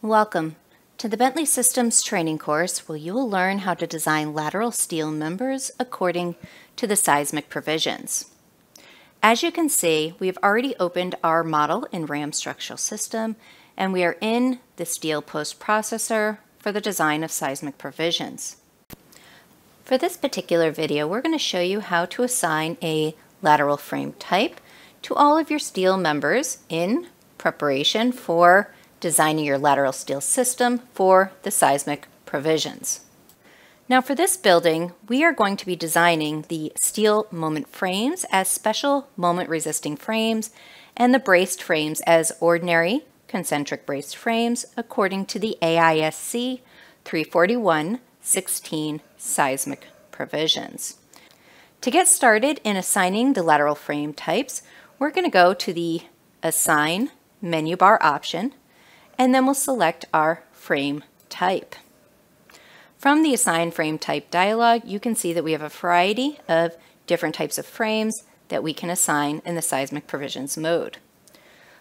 Welcome to the Bentley Systems training course where you will learn how to design lateral steel members according to the seismic provisions. As you can see, we've already opened our model in RAM Structural System and we are in the steel post processor for the design of seismic provisions. For this particular video, we're going to show you how to assign a lateral frame type to all of your steel members in preparation for designing your lateral steel system for the seismic provisions. Now for this building, we are going to be designing the steel moment frames as special moment resisting frames and the braced frames as ordinary concentric braced frames according to the AISC 341-16 seismic provisions. To get started in assigning the lateral frame types, we're going to go to the Assign menu bar option and then we'll select our frame type. From the Assign Frame Type dialog, you can see that we have a variety of different types of frames that we can assign in the Seismic Provisions mode.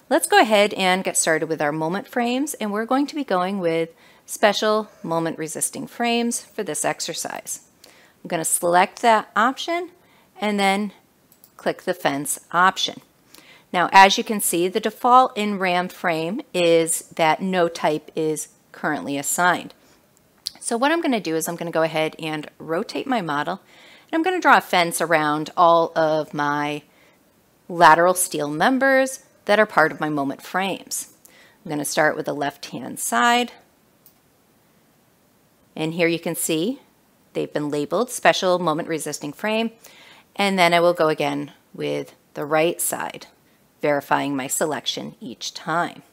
Let's go ahead and get started with our moment frames, and we're going to be going with special moment resisting frames for this exercise. I'm going to select that option and then click the fence option. Now, as you can see, the default in RAM frame is that no type is currently assigned. So what I'm going to do is I'm going to go ahead and rotate my model, and I'm going to draw a fence around all of my lateral steel members that are part of my moment frames. I'm going to start with the left-hand side, and here you can see they've been labeled special moment resisting frame, and then I will go again with the right side verifying my selection each time.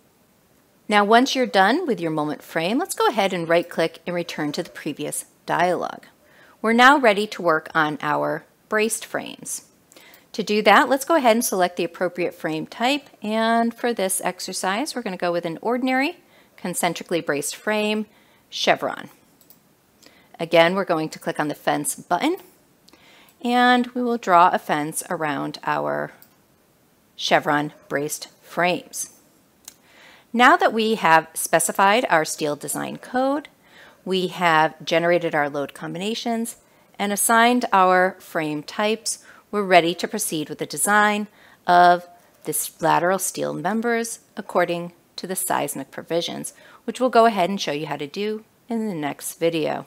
Now once you're done with your moment frame, let's go ahead and right click and return to the previous dialog. We're now ready to work on our braced frames. To do that, let's go ahead and select the appropriate frame type. And for this exercise, we're going to go with an ordinary concentrically braced frame, chevron. Again, we're going to click on the fence button and we will draw a fence around our chevron braced frames. Now that we have specified our steel design code, we have generated our load combinations and assigned our frame types, we're ready to proceed with the design of the lateral steel members according to the seismic provisions, which we'll go ahead and show you how to do in the next video.